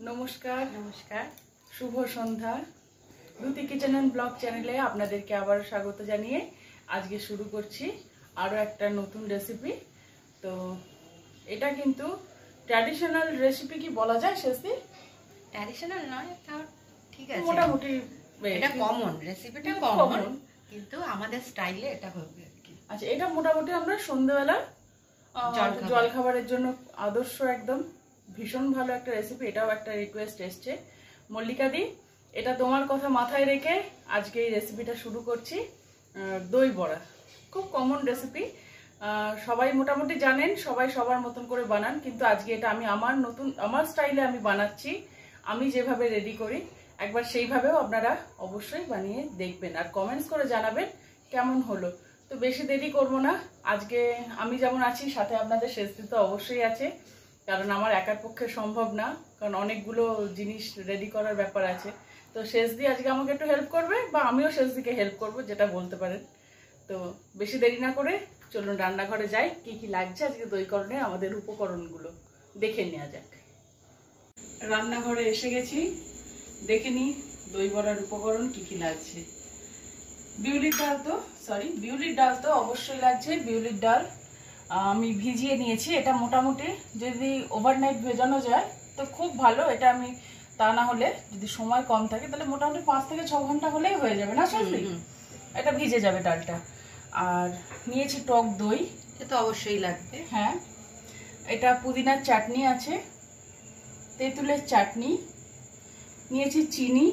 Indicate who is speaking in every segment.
Speaker 1: নমস্কার।
Speaker 2: নমস্কার।
Speaker 1: শুভ সন্ধ্যা। দুতি কিচেন অ্যান্ড ব্লগ চ্যানেলে আপনাদেরকে আবার স্বাগত জানিয়ে আজকে শুরু করছি আরও একটা নতুন রেসিপি তো এটা কিন্তু ট্র্যাডিশনাল রেসিপি কি বলা যায় শেষদি
Speaker 2: ট্র্যাডিশনাল নয় তাও ঠিক আছে।
Speaker 1: মোটামুটি
Speaker 2: এটা কমন রেসিপিটা কমন কিন্তু আমাদের স্টাইলে এটা হবে
Speaker 1: আচ্ছা এটা মোটামুটি আমরা সন্ধ্যেবেলা। জলখাবারের জন্য আদর্শ একদম। ভীষণ ভালো একটা রেসিপি এটাও একটা রিকোয়েস্ট এসছে। মল্লিকা দি, এটা তোমার কথা মাথায় রেখে আজকে এই রেসিপিটা শুরু করছি। দই বড়া, খুব কমন রেসিপি সবাই মোটামুটি জানেন, সবাই সবার মতন করে বানান, কিন্তু আজকে এটা আমি আমার নতুন, আমার স্টাইলে আমি বানাচ্ছি। আমি যেভাবে রেডি করি, একবার সেইভাবেও আপনারা অবশ্যই বানিয়ে দেখবেন। আর কমেন্টস করে জানাবেন কেমন হলো। তো বেশি দেরি করব না, আজকে আমি যেমন আছি, সাথে আপনাদের শেষ তো অবশ্যই আছে। কারণ আমার একার পক্ষে সম্ভব না, কারণ অনেকগুলো জিনিস রেডি করার ব্যাপার আছে। তো শেষ দিয়ে আজকে আমাকে একটু হেল্প করবে বা আমিও শেষ দিকে হেল্প করব, যেটা বলতে পারেন। তো বেশি দেরি না করে চলুন রান্নাঘরে যাই, কি কি লাগছে আজকে দইকরণে, আমাদের উপকরণগুলো দেখে নেওয়া যাক। রান্নাঘরে এসে গেছি, দেখে নিই দই বড়ার উপকরণ, কি কি লাগছে। বিউলির ডাল তো সরি বিউলির ডাল তো অবশ্যই লাগছে, বিউলির ডাল আমি ভিজিয়ে নিয়েছি। এটা মোটামুটি যদি ওভারনাইট ভেজানো যায় তো খুব ভালো। এটা আমি তা না হলে যদি সময় কম থাকে তাহলে মোটামুটি পাঁচ থেকে ছ ঘণ্টা হলেই হয়ে যাবে না সত্যি? এটা ভিজে যাবে ডালটা। আর নিয়েছি টক দই।
Speaker 2: এটা তো অবশ্যই লাগবে।
Speaker 1: হ্যাঁ। এটা পুদিনার চাটনি আছে তেঁতুলের চাটনি নিয়েছি চিনি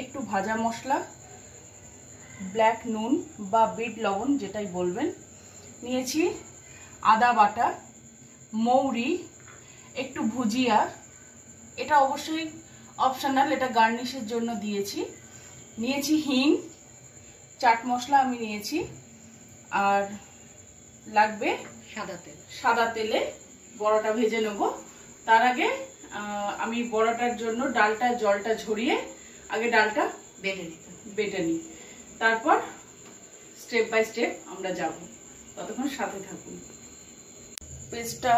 Speaker 1: একটু ভাজা মশলা ব্ল্যাক নুন বা বিট লবণ যেটাই বলবেন। নিয়েছি আদা বাটা মৌরি একটু ভুজিয়া। এটা অবশ্যই অপশনাল এটা গার্নিশের জন্য দিয়েছি। নিয়েছি হিং চাট মশলা আমি নিয়েছি। আর লাগবে
Speaker 2: সাদা তেল।
Speaker 1: সাদা তেলে বড়াটা ভেজে নেব। তার আগে আমি বড়াটার জন্য ডালটা জলটা ঝরিয়ে আগে ডালটা
Speaker 2: বেটে নিতে
Speaker 1: বেটে নিই। তারপর স্টেপ বাই স্টেপ আমরা যাব। ততক্ষণ সাথে থাকুন। পেস্টটা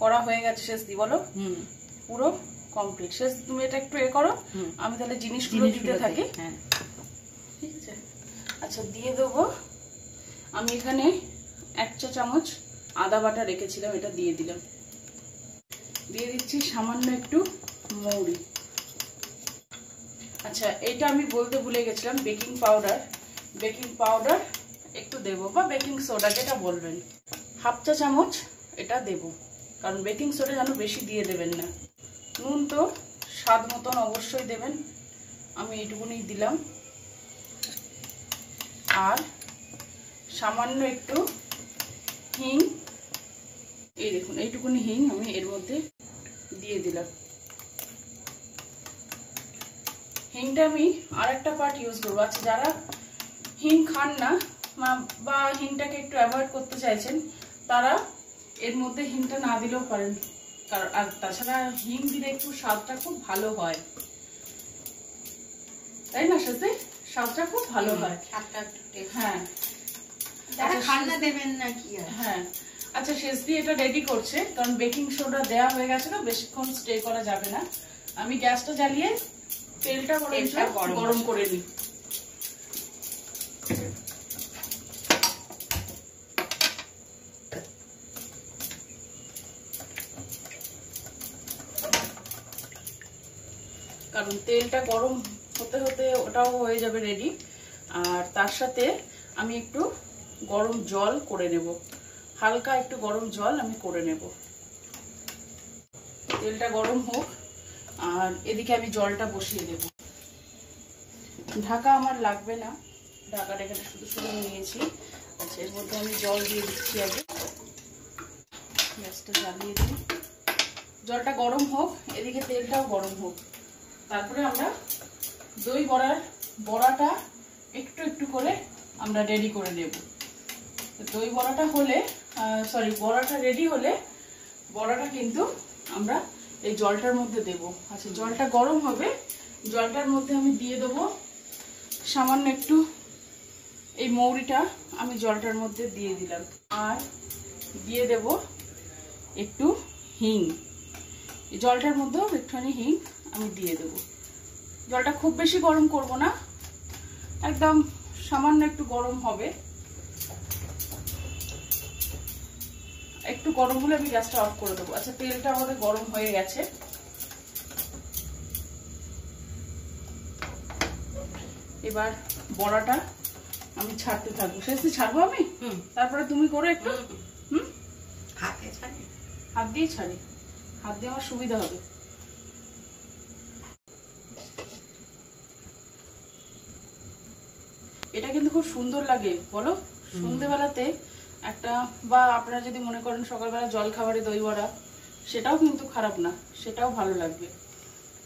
Speaker 1: করা হয়ে গেছে শেষ দি বলো? পুরো কমপ্লিট। শেষ তুমি এটা একটু এ করো। আমি তাহলে জিনিসগুলো দিতে থাকি।
Speaker 2: হ্যাঁ।
Speaker 1: ঠিক আছে? আচ্ছা দিয়ে দেবো। আমি এখানে এক চা চামচ আদা বাটা রেখেছিলাম এটা দিয়ে দিলাম। দিয়ে দিচ্ছি সামান্য একটু মৌরি। আচ্ছা এটা আমি বলতে ভুলে গেছিলাম বেকিং পাউডার। বেকিং পাউডার একটু দেবো বা বেকিং সোডা যেটা বলবেন। হাফ চা চামচ এটা দেব। কারণ বেকিং সোডা যেন বেশি দিয়ে দেবেন না। নুন তো স্বাদ মতন অবশ্যই দেবেন। আমি এইটুকুনি দিলাম। আর সামান্য একটু হিং। এই দেখুন, এইটুকুনি হিং আমি এর মধ্যে দিয়ে দিলাম। হিংটা আমি আর একটা পার্ট ইউজ করব। আচ্ছা যারা হিং খান না বা হিংটাকে একটু অ্যাভয়েড করতে চাইছেন, তারা এর মধ্যে হিংটা না দিলেও পারেন। কারণ আর তাছাড়া হিং দিলে একটু স্বাদটা খুব ভালো হয়। তাই না সাথে স্বাদটা খুব ভালো হয়। হ্যাঁ। আচ্ছা,
Speaker 2: না দেবেন না কি
Speaker 1: হ্যাঁ। আচ্ছা শেষ দিয়ে এটা রেডি করছে। কারণ বেকিং সোডা দেওয়া হয়ে গেছে না বেশিক্ষণ স্টে করা যাবে না। আমি গ্যাসটা জ্বালিয়ে তেলটা
Speaker 2: গরম
Speaker 1: করে নিই। কারণ তেলটা গরম হতে হতে ওটাও হয়ে যাবে রেডি আর তার সাথে আমি একটু গরম জল করে নেব। হালকা একটু গরম জল আমি করে নেব। তেলটা গরম হোক, আর এদিকে আমি জলটা বসিয়ে দেব। ঢাকা আমার লাগবে না। ঢাকাটা এখানে শুধু শুধু নিয়েছি। আচ্ছা এর মধ্যে আমি জল দিয়ে দিচ্ছি আগে। গ্যাসটা জ্বালিয়ে দিই। জলটা গরম হোক, এদিকে তেলটাও গরম হোক। তারপরে আমরা দই বড়ার বড়াটা একটু একটু করে আমরা রেডি করে নেব। দই বড়াটা হলে সরি বড়াটা রেডি হলে বড়াটা কিন্তু আমরা এই জলটার মধ্যে দেব। আচ্ছা জলটা গরম হবে, জলটার মধ্যে আমি দিয়ে দেবো সামান্য একটু এই মৌরিটা, আমি জলটার মধ্যে দিয়ে দিলাম। আর দিয়ে দেব একটু হিং। জলটার মধ্যেও একটুখানি হিং আমি দিয়ে দেব। জলটা খুব বেশি গরম করব না। একদম সামান্য একটু গরম হবে। একটু গরম হলে আমি গ্যাসটা অফ করে দেবো। আচ্ছা তেলটা আমাদের গরম হয়ে গেছে। এবার বড়াটা আমি ছাড়তে থাকব। শেষ ছাড়বো আমি? তারপরে তুমি করো একটু।
Speaker 2: হুম।
Speaker 1: হুম?
Speaker 2: হাতে ছাড়ে।
Speaker 1: হাত দিয়ে ছাড়ি। হাত দিয়ে আমার সুবিধা হবে এটা কিন্তু খুব সুন্দর লাগে বলো? সন্ধ্যেবেলাতে একটা বা আপনারা যদি মনে করেন সকালবেলা জল খাবারে দই বড়া সেটাও কিন্তু খারাপ না সেটাও ভালো লাগবে।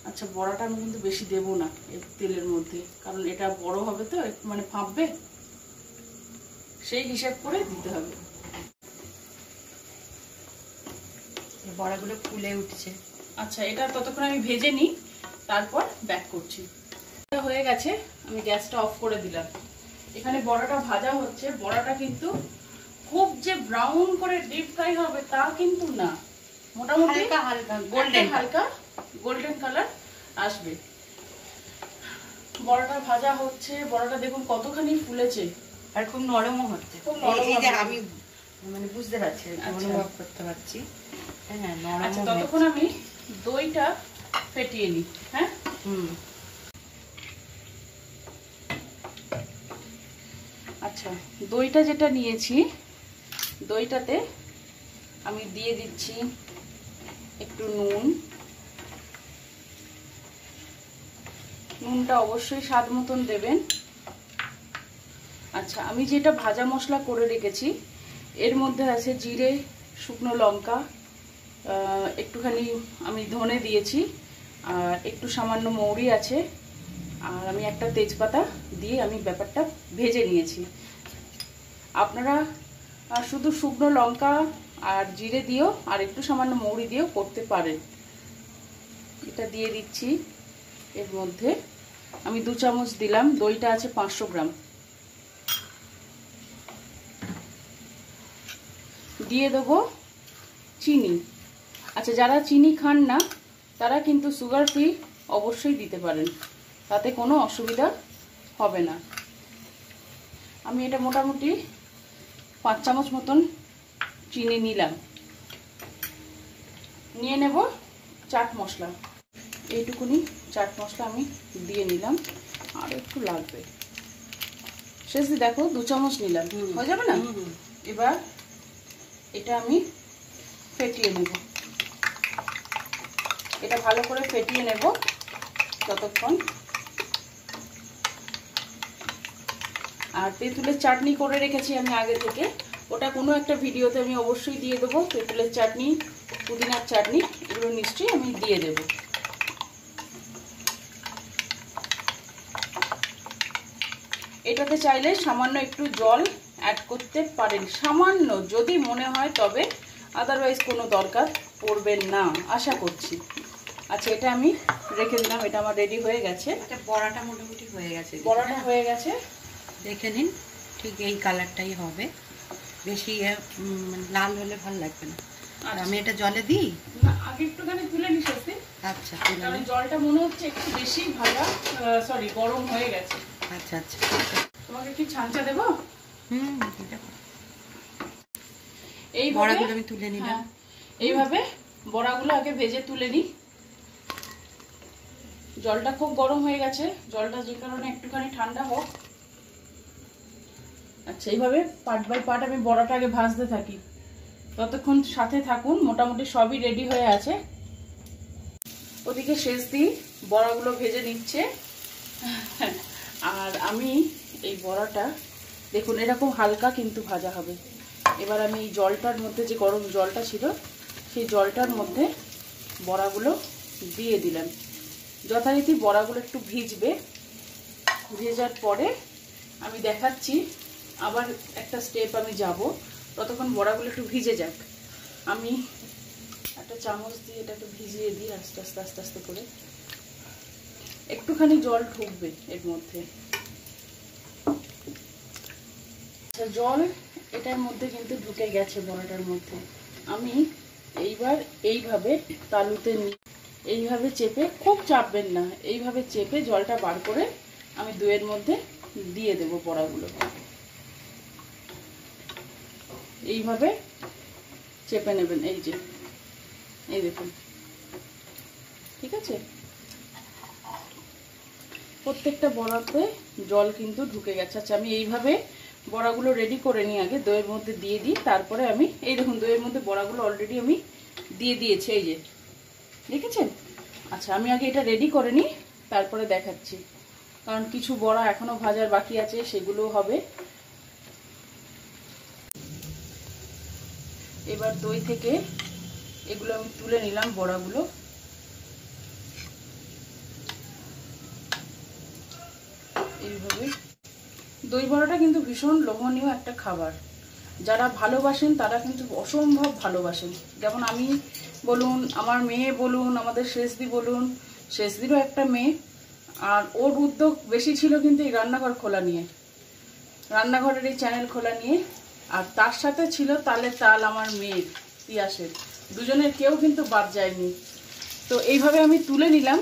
Speaker 1: আচ্ছা বড়াটা আমি কিন্তু বেশি দেব না তেলের মধ্যে কারণ এটা বড় হবে তো মানে ফাঁপবে সেই হিসাব করে দিতে হবে।
Speaker 2: বড়াগুলো ফুলে উঠছে।
Speaker 1: আচ্ছা এটা ততক্ষণ আমি ভেজে নিই তারপর ব্যাক করছি। এটা হয়ে গেছে আমি গ্যাসটা অফ করে দিলাম। এখানে বড়াটা ভাজা হচ্ছে। বড়াটা কিন্তু খুব যে ব্রাউন করে ডিপ ফ্রাই হবে তা কিন্তু না। মোটামুটি
Speaker 2: হালকা হালকা
Speaker 1: গোল্ডেন হালকা গোল্ডেন কালার আসবে। বড়াটা ভাজা হচ্ছে। বড়াটা দেখুন কতখানি ফুলেছে।
Speaker 2: আর খুব নরমও হচ্ছে।
Speaker 1: খুব নরম
Speaker 2: আমি মানে বুঝতে পারছি
Speaker 1: আচ্ছা।
Speaker 2: অনুভব করতে পারছি। হ্যাঁ নরম
Speaker 1: আচ্ছা ততক্ষণ আমি দইটা ফেটিয়ে নিই। হ্যাঁ?
Speaker 2: হুম।
Speaker 1: আচ্ছা দইটা যেটা নিয়েছি, দইটাতে আমি দিয়ে দিচ্ছি একটু নুন। নুনটা অবশ্যই স্বাদ মতন দেবেন। আচ্ছা আমি যেটা ভাজা মশলা করে রেখেছি, এর মধ্যে আছে জিরে, শুকনো লঙ্কা একটুখানি আমি ধনে দিয়েছি, আর একটু সামান্য মৌরি আছে। আর আমি একটা তেজপাতা দিয়ে আমি ব্যাপারটা ভেজে নিয়েছি। আপনারা শুধু শুকনো লঙ্কা আর জিরে দিয়েও আর একটু সামান্য মৌরি দিয়েও করতে পারেন। এটা দিয়ে দিচ্ছি। এর মধ্যে আমি দু চামচ দিলাম, দইটা আছে পাঁচশো গ্রাম। দিয়ে দেবো চিনি। আচ্ছা যারা চিনি খান না, তারা কিন্তু সুগার ফ্রি অবশ্যই দিতে পারেন। তাতে কোনো অসুবিধা হবে না। আমি এটা মোটামুটি পাঁচ চামচ মতন চিনি নিলাম। নিয়ে নেব চাট মশলা। এইটুকুনি চাট মশলা আমি দিয়ে নিলাম। আর একটু লাগবে। শেষে দেখো দু চামচ নিলাম।
Speaker 2: হুম।
Speaker 1: হয়ে যাবে না। এবার এটা আমি ফেটিয়ে নেব। এটা ভালো করে ফেটিয়ে নেব ততক্ষণ আর তেঁতুলের চাটনি করে রেখেছি আমি আগে থেকে। ওটা কোনো একটা ভিডিওতে আমি অবশ্যই দিয়ে দেবো। তেঁতুলের চাটনি পুদিনার চাটনি এগুলো নিশ্চয়ই আমি দিয়ে দেব। এটাতে চাইলে সামান্য একটু জল অ্যাড করতে পারেন। সামান্য যদি মনে হয় তবে আদারওয়াইজ কোনো দরকার পড়বে না আশা করছি। আচ্ছা এটা আমি রেখে দিলাম। এটা আমার রেডি হয়ে গেছে।
Speaker 2: এটা বড়াটা মোটামুটি হয়ে গেছে।
Speaker 1: বড়াটা হয়ে গেছে।
Speaker 2: দেখে নিন ঠিক এই কালারটাই হবে। বেশি উম, লাল হলে ভালো লাগবে না। আর আমি এটা জলে দিই?
Speaker 1: না আগে একটুখানি তুলে নিস
Speaker 2: আচ্ছা তুলে।
Speaker 1: জলটা মনে হচ্ছে একটু বেশি ভাজা সরি গরম হয়ে গেছে।
Speaker 2: আচ্ছা আচ্ছা।
Speaker 1: তোমাকে কি ছাঁচা দেবো?
Speaker 2: হুম
Speaker 1: এই
Speaker 2: বড়াগুলো আমি তুলে নিলাম।
Speaker 1: হ্যাঁ, এইভাবে বড়াগুলো আগে ভেজে তুলে নিই। জলটা খুব গরম হয়ে গেছে। জলটা যে কারণে একটুখানি ঠান্ডা হোক। আচ্ছা এইভাবে পার্ট বাই পার্ট আমি বড়াটা আগে ভাজতে থাকি। ততক্ষণ সাথে থাকুন, মোটামুটি সবই রেডি হয়ে আছে। ওদিকে শেষ দিই বড়াগুলো ভেজে নিচ্ছে। আর আমি এই বড়াটা, দেখুন, এরকম হালকা কিন্তু ভাজা হবে। এবার আমি এই জলটার মধ্যে, যে গরম জলটা ছিল, সেই জলটার মধ্যে বড়াগুলো দিয়ে দিলাম। যথারীতি বড়াগুলো একটু ভিজবে। ভেজার পরে আমি দেখাচ্ছি আবার একটা স্টেপ আমি যাব। ততক্ষণ বড়াগুলো একটু ভিজে যাক। আমি একটা চামচ দিয়ে এটাকে ভিজিয়ে দিই, আস্তে আস্তে আস্তে আস্তে করে। একটুখানি জল ঢুকবে এর মধ্যে। আচ্ছা জল এটার মধ্যে কিন্তু ঢুকে গেছে বড়াটার মধ্যে। আমি এইবার এইভাবে তালুতে নিই এইভাবে চেপে খুব চাপবেন না। এইভাবে চেপে জলটা বার করে আমি দুয়ের মধ্যে দিয়ে দেবো বড়াগুলো। এইভাবে চেপে নেবেন, এই যে, এই দেখুন। ঠিক আছে? প্রত্যেকটা বড়াতে জল কিন্তু ঢুকে গেছে। আচ্ছা আমি এইভাবে বড়াগুলো রেডি করে নিই আগে, দইয়ের মধ্যে দিয়ে দিই, তারপরে আমি, এই দেখুন, দইয়ের মধ্যে বড়াগুলো অলরেডি আমি দিয়ে দিয়েছি, এই যে। দেখেছেন? আচ্ছা আমি আগে এটা রেডি করে নিই, তারপরে দেখাচ্ছি। কারণ কিছু বড়া এখনও ভাজার বাকি আছে সেগুলো হবে। এবার দই থেকে এগুলো আমি তুলে নিলাম বড়াগুলো। এইভাবে। দই বড়াটা কিন্তু ভীষণ লোভনীয় একটা খাবার। যারা ভালোবাসেন তারা কিন্তু অসম্ভব ভালোবাসেন। যেমন আমি বলুন, আমার মেয়ে বলুন, আমাদের শেষদি বলুন, শেষদিরও একটা মেয়ে, আর ওর উদ্যোগ বেশি ছিল কিন্তু এই রান্নাঘর খোলা নিয়ে। রান্নাঘরের এই চ্যানেল খোলা নিয়ে আর তার সাথে ছিল তালে তাল আমার মেয়ের, পিয়াসের। দুজনের কেউ কিন্তু বাদ যায়নি। তো এইভাবে আমি তুলে নিলাম।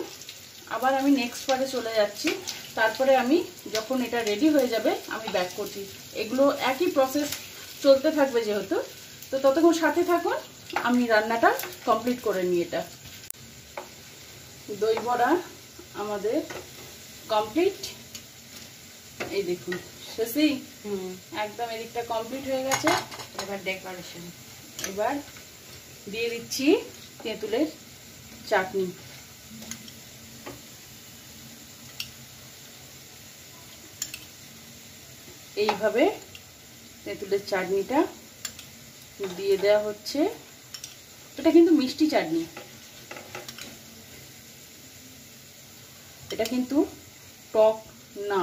Speaker 1: আবার আমি নেক্সট পারে চলে যাচ্ছি। তারপরে আমি যখন এটা রেডি হয়ে যাবে, আমি ব্যাক করছি। এগুলো একই প্রসেস চলতে থাকবে যেহেতু। তো ততক্ষণ সাথে থাকুন, আমি রান্নাটা কমপ্লিট করে নিই এটা। দই বড়া আমাদের কমপ্লিট এই দেখুন। শেষি
Speaker 2: হুম।
Speaker 1: একদম এদিকটা কমপ্লিট হয়ে গেছে।
Speaker 2: এবার ডেকোরেশন
Speaker 1: এবার দিয়ে দিচ্ছি তেঁতুলের চাটনি। এইভাবে তেঁতুলের চাটনিটা দিয়ে দেওয়া হচ্ছে। এটা কিন্তু মিষ্টি চাটনি। এটা কিন্তু টক না।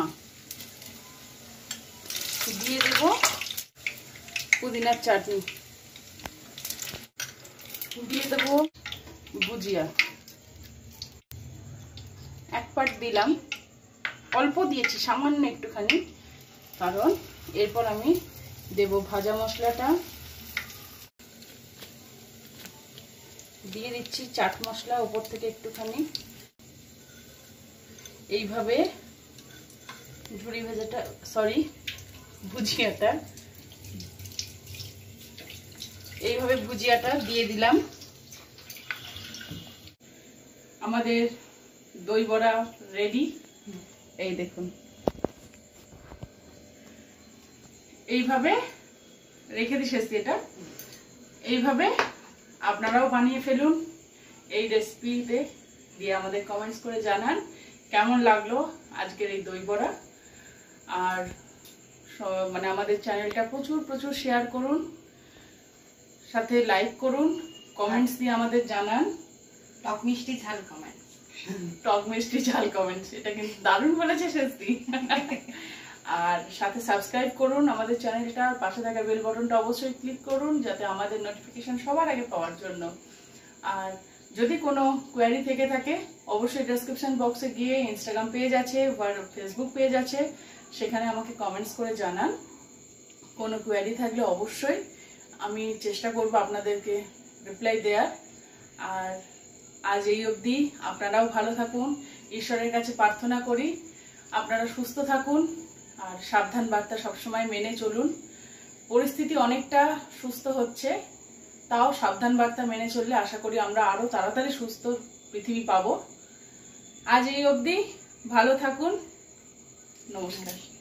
Speaker 1: দিয়ে দেব পুদিনার চাটনি। দিয়ে দেবো ভুজিয়া। এক পাট দিলাম। অল্প দিয়েছি, সামান্য একটুখানি। কারণ এরপর আমি দেব ভাজা মশলাটা। দিয়ে দিচ্ছি চাট মশলা উপর থেকে একটুখানি। এইভাবে ঝুড়ি ভাজাটা সরি ভুজিয়াটা। এইভাবে ভুজিয়াটা দিয়ে দিলাম। আমাদের দই বড়া রেডি এই দেখুন। এইভাবে রেখে শেষ এটা। এইভাবে আপনারাও বানিয়ে ফেলুন। এই রেসিপিতে দিয়ে আমাদের কমেন্টস করে জানান। কেমন লাগল আজকের এই দই বড়া? আর মানে আমাদের চ্যানেলটা প্রচুর প্রচুর শেয়ার করুন। সাথে লাইক করুন কমেন্টস দিয়ে আমাদের জানান।
Speaker 2: টক মিষ্টি ঝাল কমেন্ট
Speaker 1: টক মিষ্টি ঝাল কমেন্টস এটা কিন্তু দারুণ বলেছে শেষদি আর সাথে সাবস্ক্রাইব করুন আমাদের চ্যানেলটা আর পাশে থাকা বেল বাটনটা অবশ্যই ক্লিক করুন যাতে আমাদের নোটিফিকেশন সবার আগে পাওয়ার জন্য। আর যদি কোনো কোয়ারি থেকে থাকে অবশ্যই ডেসক্রিপশন বক্সে গিয়ে ইনস্টাগ্রাম পেজ আছে ফেসবুক পেজ আছে। সেখানে আমাকে কমেন্টস করে জানান। কোনো কোয়ারি থাকলে অবশ্যই আমি চেষ্টা করব আপনাদেরকে রিপ্লাই দেওয়ার আর আজ এই অবধি আপনারাও ভালো থাকুন, ঈশ্বরের কাছে প্রার্থনা করি, আপনারা সুস্থ থাকুন, আর সাবধান বার্তা সবসময় মেনে চলুন। পরিস্থিতি অনেকটা সুস্থ হচ্ছে, তাও সাবধান বার্তা মেনে চললে আশা করি আমরা আরও তাড়াতাড়ি সুস্থ পৃথিবী পাবো। আজ এই অবধি ভালো থাকুন নমস্কার।